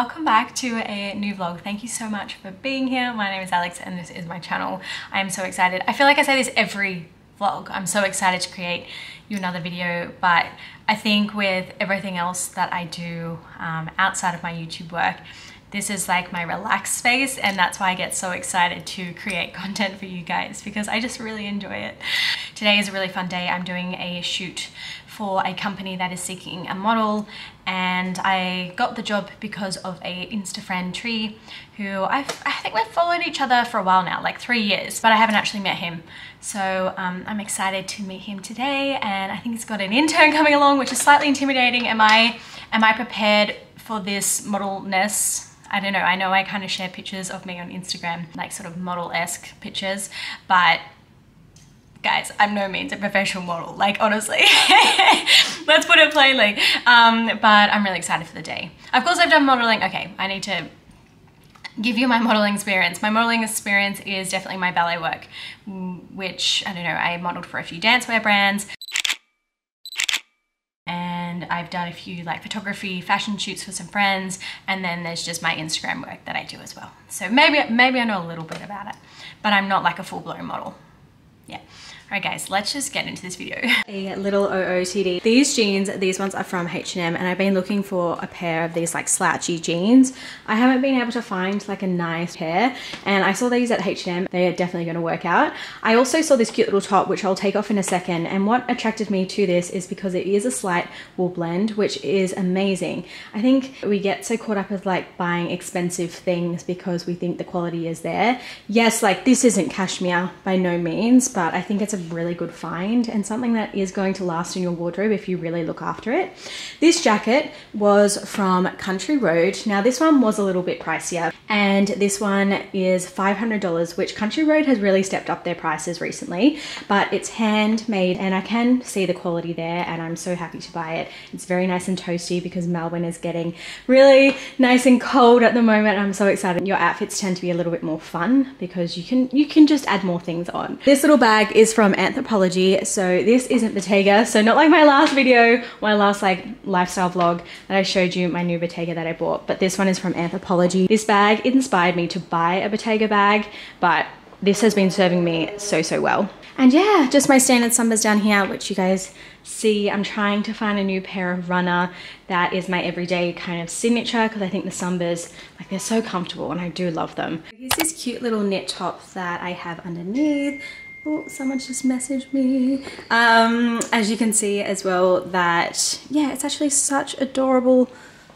welcome back to a new vlog. Thank you so much for being here. My name is Alex and this is my channel. I am so excited. I feel like I say this every vlog. I'm so excited to create you another video, but I think with everything else that I do um, outside of my YouTube work, this is like my relaxed space and that's why I get so excited to create content for you guys because I just really enjoy it. Today is a really fun day. I'm doing a shoot for a company that is seeking a model and I got the job because of a Insta friend Tree who I've, I think we've followed each other for a while now, like three years, but I haven't actually met him. So um, I'm excited to meet him today and I think he's got an intern coming along, which is slightly intimidating. Am I, am I prepared for this modelness? I don't know, I know I kind of share pictures of me on Instagram, like sort of model-esque pictures, but guys, I'm no means a professional model, like honestly. Let's put it plainly. Um, but I'm really excited for the day. Of course I've done modeling, okay, I need to give you my modeling experience. My modeling experience is definitely my ballet work, which, I don't know, I modeled for a few dancewear brands and I've done a few like photography fashion shoots for some friends and then there's just my Instagram work that I do as well so maybe maybe I know a little bit about it but I'm not like a full-blown model yeah Alright guys, let's just get into this video. A little OOTD. These jeans, these ones are from H&M and I've been looking for a pair of these like slouchy jeans. I haven't been able to find like a nice pair and I saw these at H&M. They are definitely going to work out. I also saw this cute little top which I'll take off in a second and what attracted me to this is because it is a slight wool blend which is amazing. I think we get so caught up with like buying expensive things because we think the quality is there. Yes, like this isn't cashmere by no means but I think it's a really good find and something that is going to last in your wardrobe if you really look after it. This jacket was from Country Road. Now this one was a little bit pricier and this one is $500 which Country Road has really stepped up their prices recently but it's handmade and I can see the quality there and I'm so happy to buy it. It's very nice and toasty because Melbourne is getting really nice and cold at the moment. I'm so excited. Your outfits tend to be a little bit more fun because you can you can just add more things on. This little bag is from Anthropologie. So this isn't Bottega. So not like my last video, my last like lifestyle vlog that I showed you my new Bottega that I bought. But this one is from Anthropologie. This bag inspired me to buy a Bottega bag, but this has been serving me so, so well. And yeah, just my standard Sambas down here, which you guys see. I'm trying to find a new pair of runner that is my everyday kind of signature because I think the Sambas, like they're so comfortable and I do love them. Here's this cute little knit top that I have underneath. Oh, someone just messaged me. Um, as you can see as well that, yeah, it's actually such adorable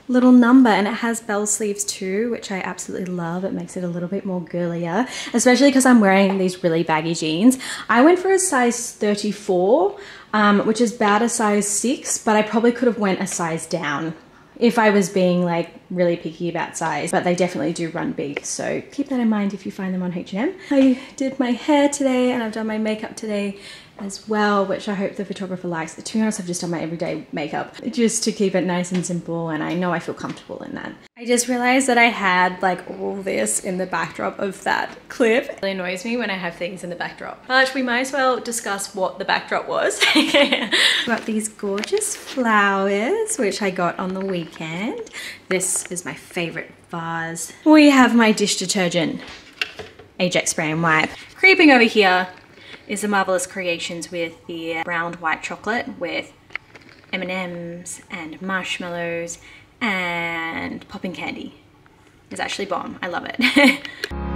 little number and it has bell sleeves too, which I absolutely love. It makes it a little bit more girlier, especially because I'm wearing these really baggy jeans. I went for a size 34, um, which is about a size six, but I probably could have went a size down if I was being like really picky about size, but they definitely do run big. So keep that in mind if you find them on H&M. I did my hair today and I've done my makeup today as well, which I hope the photographer likes. To be honest, I've just done my everyday makeup just to keep it nice and simple and I know I feel comfortable in that. I just realized that I had like all this in the backdrop of that clip. It really annoys me when I have things in the backdrop. But we might as well discuss what the backdrop was. got these gorgeous flowers, which I got on the weekend. This is my favorite vase. We have my dish detergent, Ajax spray and wipe. Creeping over here is the Marvelous Creations with the browned white chocolate with M&Ms and marshmallows and popping candy. It's actually bomb. I love it.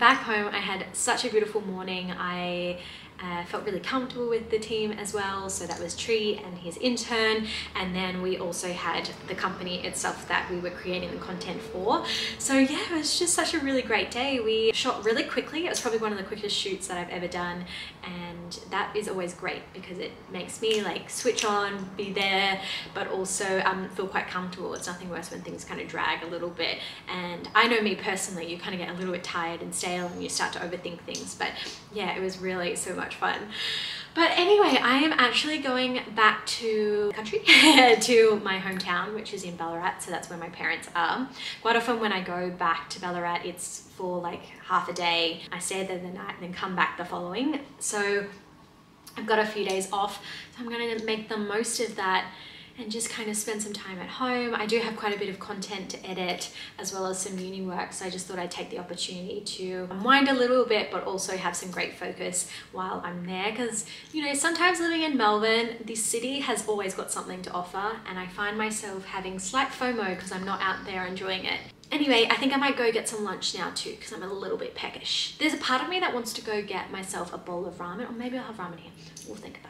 back home. I had such a beautiful morning. I uh, felt really comfortable with the team as well. So that was Tree and his intern. And then we also had the company itself that we were creating the content for. So yeah, it was just such a really great day. We shot really quickly. It was probably one of the quickest shoots that I've ever done. And that is always great because it makes me like switch on, be there, but also um, feel quite comfortable. It's nothing worse when things kind of drag a little bit. And I know me personally, you kind of get a little bit tired and stale and you start to overthink things. But yeah, it was really so much fun. But anyway, I am actually going back to country, to my hometown, which is in Ballarat. So that's where my parents are. Quite often when I go back to Ballarat, it's for like half a day. I stay there the night and then come back the following. So I've got a few days off. So I'm gonna make the most of that and just kind of spend some time at home. I do have quite a bit of content to edit as well as some uni work so I just thought I'd take the opportunity to unwind a little bit but also have some great focus while I'm there because you know sometimes living in Melbourne this city has always got something to offer and I find myself having slight FOMO because I'm not out there enjoying it. Anyway, I think I might go get some lunch now too because I'm a little bit peckish. There's a part of me that wants to go get myself a bowl of ramen or maybe I'll have ramen here. We'll think about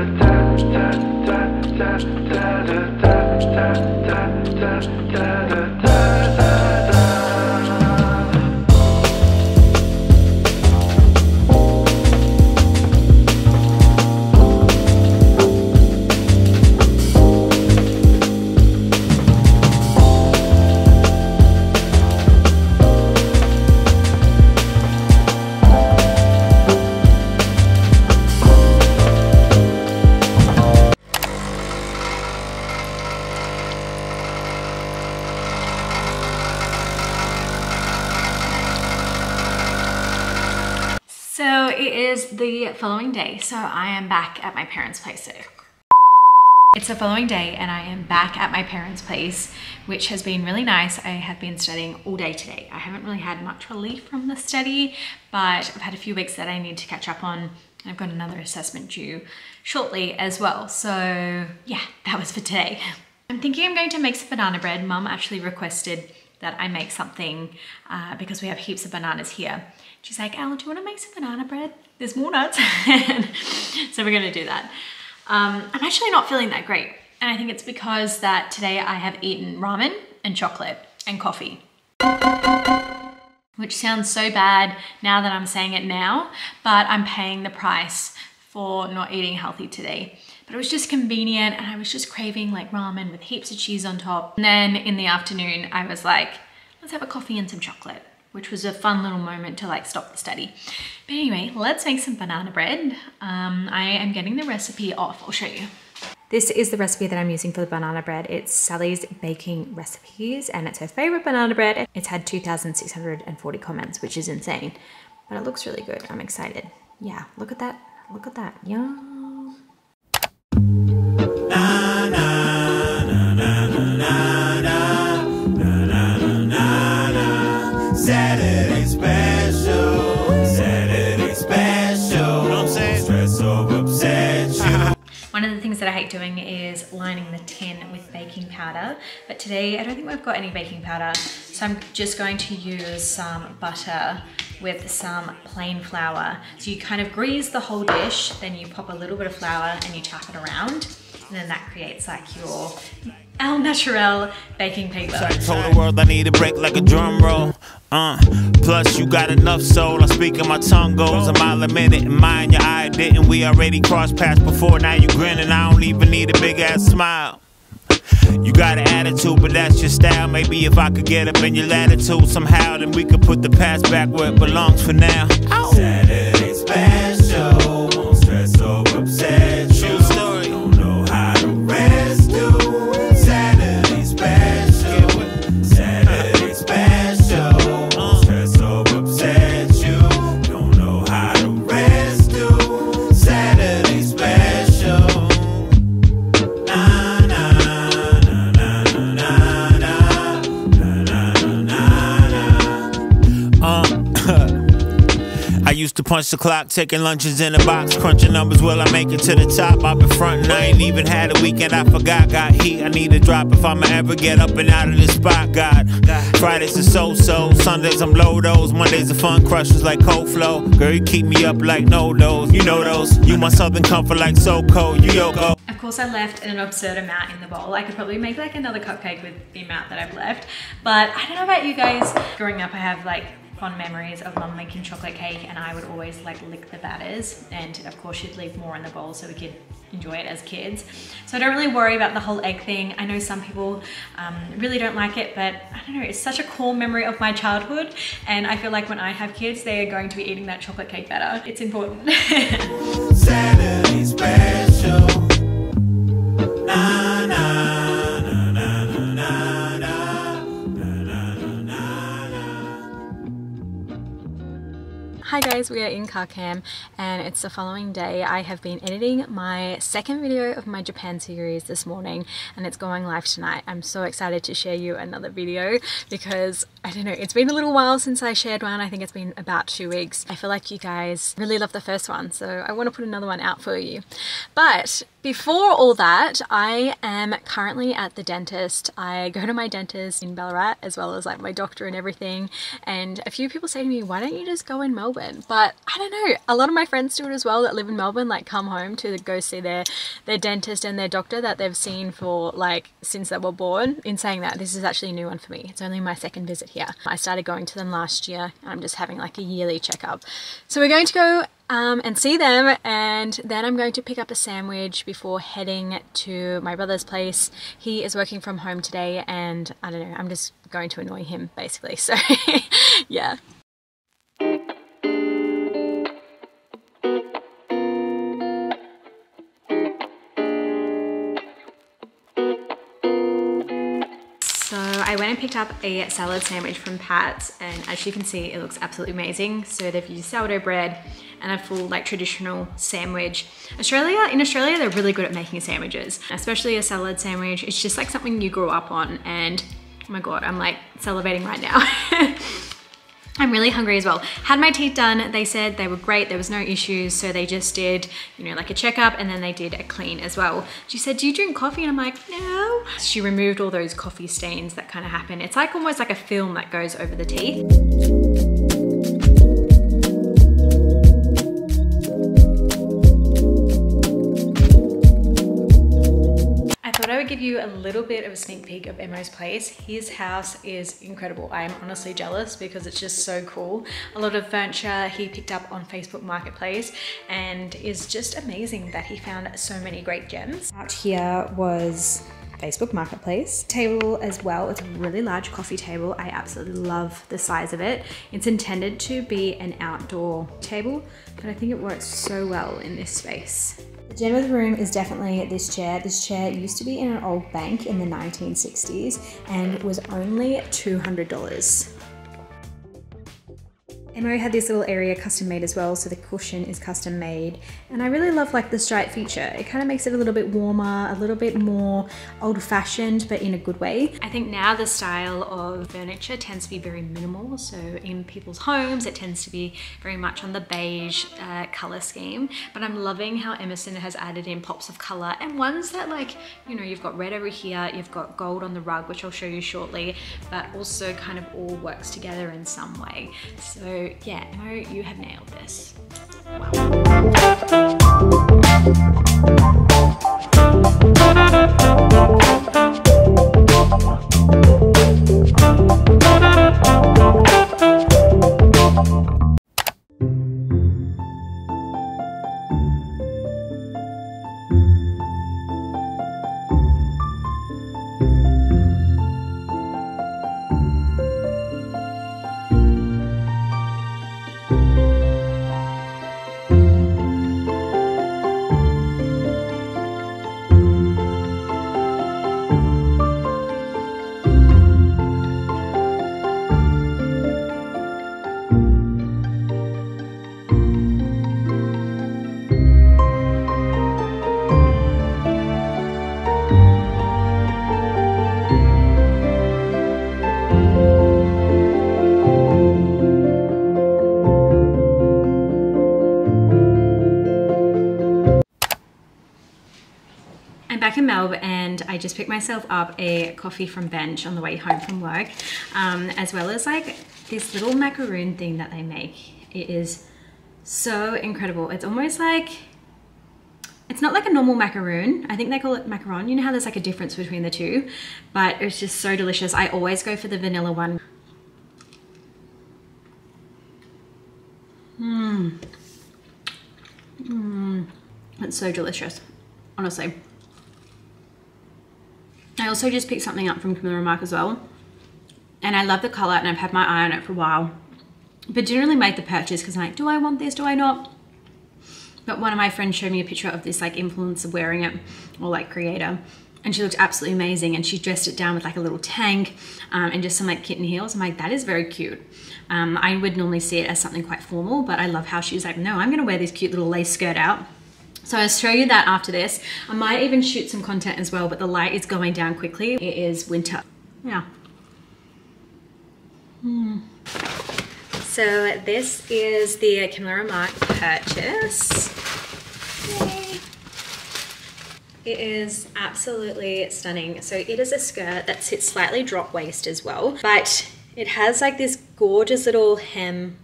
back at my parents' place. It's the following day and I am back at my parents' place, which has been really nice. I have been studying all day today. I haven't really had much relief from the study, but I've had a few weeks that I need to catch up on. I've got another assessment due shortly as well. So yeah, that was for today. I'm thinking I'm going to make some banana bread. Mum actually requested that I make something uh, because we have heaps of bananas here. She's like, Al, do you want to make some banana bread? There's more nuts. so we're gonna do that. Um, I'm actually not feeling that great. And I think it's because that today I have eaten ramen and chocolate and coffee. Which sounds so bad now that I'm saying it now, but I'm paying the price for not eating healthy today. But it was just convenient and I was just craving like ramen with heaps of cheese on top. And then in the afternoon, I was like, let's have a coffee and some chocolate which was a fun little moment to like stop the study. But anyway, let's make some banana bread. Um, I am getting the recipe off, I'll show you. This is the recipe that I'm using for the banana bread. It's Sally's Baking Recipes and it's her favorite banana bread. It's had 2,640 comments, which is insane, but it looks really good. I'm excited. Yeah, look at that. Look at that. Yum. Doing is lining the tin with baking powder, but today I don't think we've got any baking powder, so I'm just going to use some butter with some plain flour. So you kind of grease the whole dish, then you pop a little bit of flour and you tap it around, and then that creates like your Al Naturel baking paper. I told the world I need a break like a drum roll. Uh, plus you got enough soul. I speak and my tongue goes a mile a minute. And mine, your eye didn't. We already crossed paths before. Now you grinning. I don't even need a big ass smile. You got an attitude, but that's your style. Maybe if I could get up in your latitude somehow, then we could put the past back where it belongs for now. Ow. Saturday special, punch the clock, taking lunches in a box, crunching numbers. Will I make it to the top? I've been frontin', I ain't even had a weekend. I forgot, got heat. I need a drop if I'ma ever get up and out of this spot. God, Fridays are so so, Sundays I'm low dose, Mondays are fun crushers like cold flow. Girl, you keep me up like no dose. You know those. You my southern comfort like so cold. You Yoko. Of course, I left an absurd amount in the bowl. I could probably make like another cupcake with the amount that I've left. But I don't know about you guys. Growing up, I have like fond memories of mum making chocolate cake and I would always like lick the batters and of course she'd leave more in the bowl so we could enjoy it as kids. So I don't really worry about the whole egg thing. I know some people um, really don't like it, but I don't know, it's such a core memory of my childhood. And I feel like when I have kids, they are going to be eating that chocolate cake batter. It's important. Hi guys, we are in car cam and it's the following day. I have been editing my second video of my Japan series this morning and it's going live tonight. I'm so excited to share you another video because I don't know, it's been a little while since I shared one. I think it's been about two weeks. I feel like you guys really love the first one so I want to put another one out for you. But before all that, I am currently at the dentist. I go to my dentist in Ballarat as well as like my doctor and everything. And a few people say to me, why don't you just go in Melbourne? But I don't know, a lot of my friends do it as well that live in Melbourne, like come home to go see their, their dentist and their doctor that they've seen for like since they were born. In saying that, this is actually a new one for me. It's only my second visit here. I started going to them last year. I'm just having like a yearly checkup. So we're going to go um, and see them and then I'm going to pick up a sandwich before heading to my brother's place. He is working from home today and I don't know, I'm just going to annoy him basically. So yeah. Picked up a salad sandwich from Pat's and as you can see it looks absolutely amazing. So they've used sourdough bread and a full like traditional sandwich. Australia, in Australia they're really good at making sandwiches, especially a salad sandwich. It's just like something you grew up on and oh my god I'm like salivating right now. I'm really hungry as well. Had my teeth done, they said they were great, there was no issues, so they just did, you know, like a checkup and then they did a clean as well. She said, do you drink coffee? And I'm like, no. She removed all those coffee stains that kind of happen. It's like almost like a film that goes over the teeth. Give you a little bit of a sneak peek of Emo's place. His house is incredible. I am honestly jealous because it's just so cool. A lot of furniture he picked up on Facebook Marketplace and is just amazing that he found so many great gems. Out here was Facebook Marketplace. Table as well, it's a really large coffee table. I absolutely love the size of it. It's intended to be an outdoor table, but I think it works so well in this space. The gem of the room is definitely this chair. This chair used to be in an old bank in the 1960s and was only $200. Emo had this little area custom made as well, so the cushion is custom made. And I really love like the stripe feature. It kind of makes it a little bit warmer, a little bit more old fashioned, but in a good way. I think now the style of furniture tends to be very minimal. So in people's homes, it tends to be very much on the beige uh, color scheme. But I'm loving how Emerson has added in pops of color and ones that like, you know, you've got red over here, you've got gold on the rug, which I'll show you shortly, but also kind of all works together in some way. So so yeah, Mo, you have nailed this. Wow. In Melbourne and I just picked myself up a coffee from Bench on the way home from work, um, as well as like this little macaroon thing that they make. It is so incredible. It's almost like, it's not like a normal macaroon. I think they call it macaron. You know how there's like a difference between the two, but it's just so delicious. I always go for the vanilla one. Mmm. Mmm. It's so delicious, honestly. I also just picked something up from Camilla Marc as well. And I love the color and I've had my eye on it for a while. But didn't really make the purchase because I'm like, do I want this? Do I not? But one of my friends showed me a picture of this like influencer wearing it or like creator. And she looked absolutely amazing. And she dressed it down with like a little tank um, and just some like kitten heels. I'm like, that is very cute. Um, I would normally see it as something quite formal, but I love how she's like, no, I'm gonna wear this cute little lace skirt out. So I'll show you that after this. I might even shoot some content as well, but the light is going down quickly. It is winter. Yeah. Hmm. So this is the Camilla Marc purchase. Yay. It is absolutely stunning. So it is a skirt that sits slightly drop waist as well, but it has like this gorgeous little hem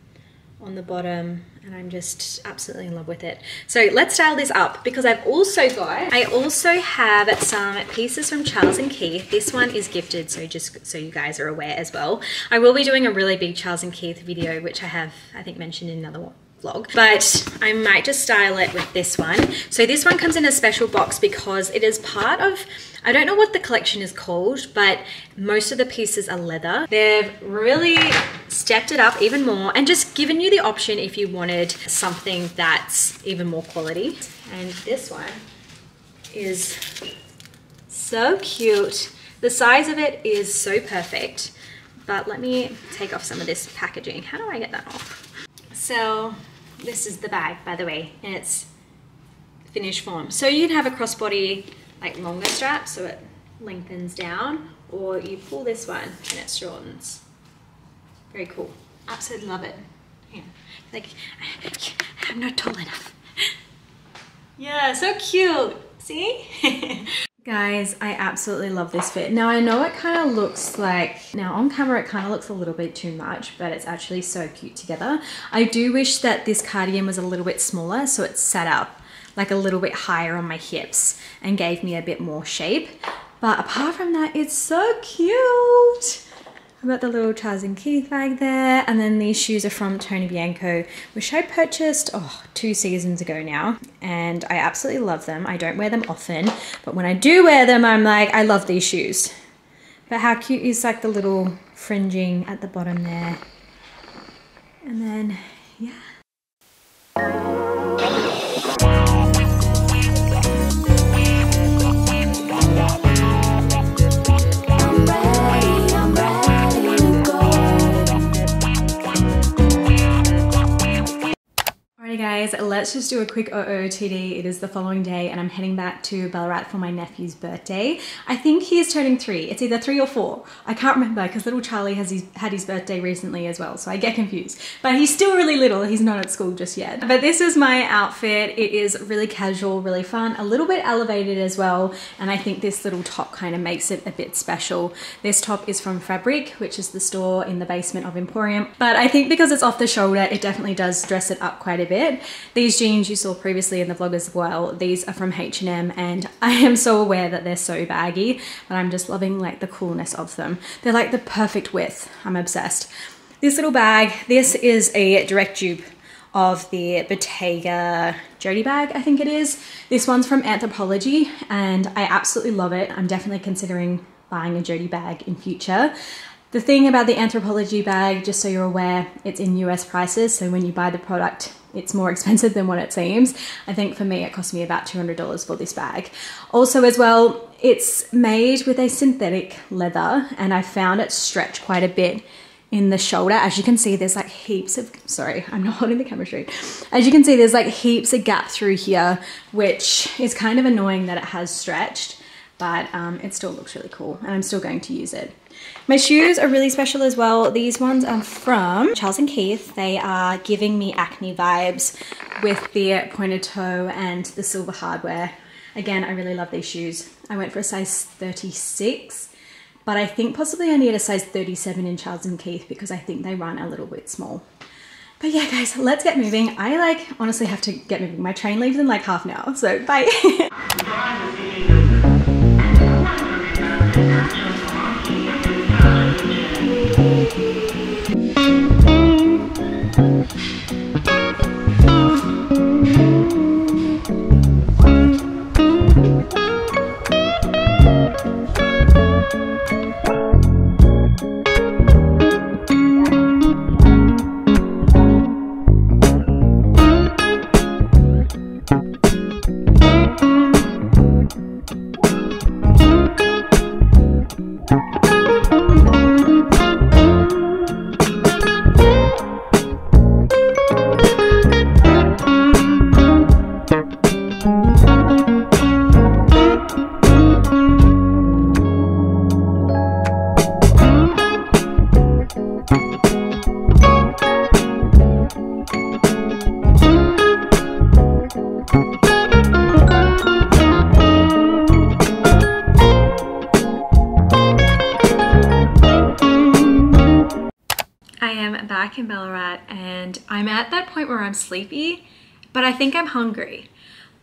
on the bottom and I'm just absolutely in love with it. So let's style this up because I've also got, I also have some pieces from Charles and Keith. This one is gifted, so just so you guys are aware as well. I will be doing a really big Charles and Keith video, which I have, I think, mentioned in another one vlog but I might just style it with this one. So this one comes in a special box because it is part of I don't know what the collection is called but most of the pieces are leather. They've really stepped it up even more and just given you the option if you wanted something that's even more quality. And this one is so cute. The size of it is so perfect. But let me take off some of this packaging. How do I get that off so this is the bag, by the way, and it's finished form. So you can have a crossbody like longer strap so it lengthens down, or you pull this one and it shortens. Very cool. Absolutely love it. Yeah. Like, I'm not tall enough. Yeah, so cute. See? Guys, I absolutely love this fit. Now I know it kind of looks like, now on camera it kind of looks a little bit too much, but it's actually so cute together. I do wish that this cardigan was a little bit smaller so it sat up like a little bit higher on my hips and gave me a bit more shape. But apart from that, it's so cute. I've got the little Charles and Keith bag there. And then these shoes are from Tony Bianco, which I purchased oh, two seasons ago now. And I absolutely love them. I don't wear them often, but when I do wear them, I'm like, I love these shoes. But how cute is like the little fringing at the bottom there. And then, yeah. Guys, let's just do a quick OOTD. It is the following day and I'm heading back to Ballarat for my nephew's birthday. I think he is turning three. It's either three or four. I can't remember because little Charlie has his, had his birthday recently as well, so I get confused. But he's still really little. He's not at school just yet. But this is my outfit. It is really casual, really fun, a little bit elevated as well. And I think this little top kind of makes it a bit special. This top is from Fabric, which is the store in the basement of Emporium. But I think because it's off the shoulder, it definitely does dress it up quite a bit. These jeans you saw previously in the vlog as well, these are from H&M and I am so aware that they're so baggy, but I'm just loving like the coolness of them. They're like the perfect width. I'm obsessed. This little bag, this is a direct dupe of the Bottega Jodie bag, I think it is. This one's from Anthropologie and I absolutely love it. I'm definitely considering buying a Jodie bag in future. The thing about the Anthropologie bag, just so you're aware, it's in US prices. So when you buy the product, it's more expensive than what it seems. I think for me, it cost me about $200 for this bag. Also as well, it's made with a synthetic leather and I found it stretch quite a bit in the shoulder. As you can see, there's like heaps of, sorry, I'm not holding the camera straight. As you can see, there's like heaps of gap through here, which is kind of annoying that it has stretched, but um, it still looks really cool and I'm still going to use it. My shoes are really special as well. These ones are from Charles and Keith. They are giving me acne vibes with the pointed toe and the silver hardware. Again, I really love these shoes. I went for a size 36, but I think possibly I need a size 37 in Charles and Keith because I think they run a little bit small. But yeah, guys, let's get moving. I like honestly have to get moving. My train leaves in like half an hour, so bye. in Ballarat and I'm at that point where I'm sleepy, but I think I'm hungry.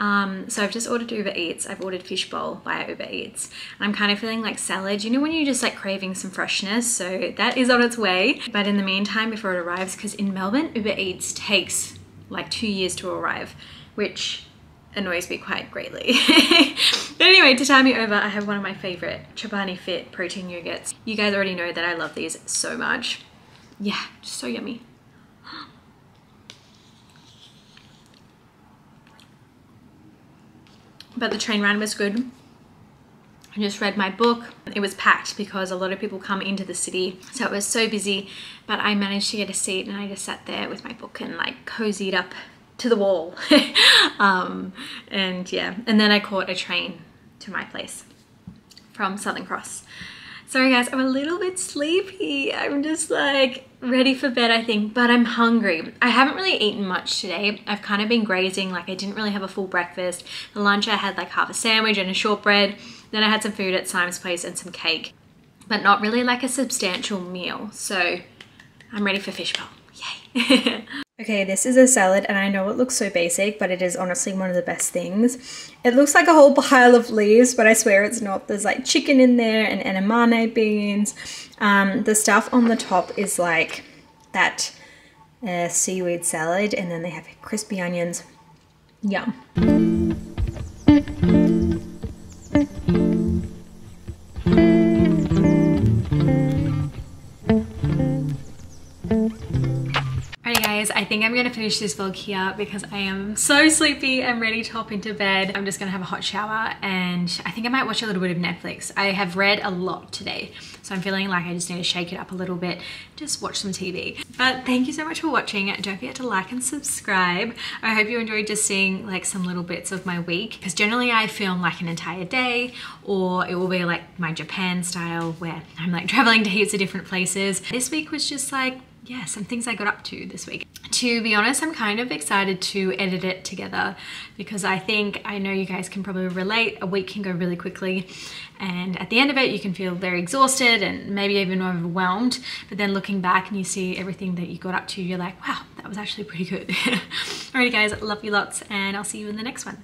Um, so I've just ordered Uber Eats. I've ordered fishbowl via Uber Eats. I'm kind of feeling like salad. You know when you're just like craving some freshness? So that is on its way. But in the meantime, before it arrives, because in Melbourne, Uber Eats takes like two years to arrive, which annoys me quite greatly. but anyway, to tie me over, I have one of my favorite Chobani Fit protein yogurts. You guys already know that I love these so much. Yeah, just so yummy. But the train ride was good. I just read my book. It was packed because a lot of people come into the city. So it was so busy, but I managed to get a seat and I just sat there with my book and like cozied up to the wall. um, and yeah, and then I caught a train to my place from Southern Cross. Sorry guys, I'm a little bit sleepy. I'm just like ready for bed, I think, but I'm hungry. I haven't really eaten much today. I've kind of been grazing, like I didn't really have a full breakfast. For lunch, I had like half a sandwich and a shortbread. Then I had some food at Simon's place and some cake, but not really like a substantial meal. So I'm ready for fish bowl. Yay. Okay, this is a salad, and I know it looks so basic, but it is honestly one of the best things. It looks like a whole pile of leaves, but I swear it's not. There's like chicken in there and edamame beans. Um, the stuff on the top is like that uh, seaweed salad, and then they have crispy onions. Yum. I think I'm gonna finish this vlog here because I am so sleepy and ready to hop into bed. I'm just gonna have a hot shower and I think I might watch a little bit of Netflix. I have read a lot today, so I'm feeling like I just need to shake it up a little bit, just watch some TV. But thank you so much for watching. Don't forget to like and subscribe. I hope you enjoyed just seeing like some little bits of my week because generally I film like an entire day or it will be like my Japan style where I'm like traveling to heaps of different places. This week was just like yeah, some things I got up to this week. To be honest, I'm kind of excited to edit it together because I think I know you guys can probably relate. A week can go really quickly and at the end of it you can feel very exhausted and maybe even overwhelmed. But then looking back and you see everything that you got up to, you're like, wow, that was actually pretty good. Alrighty guys, love you lots and I'll see you in the next one.